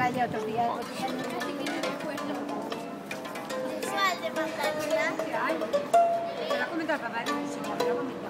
la playa otros días. Te lo ha comentado papá, me lo ha.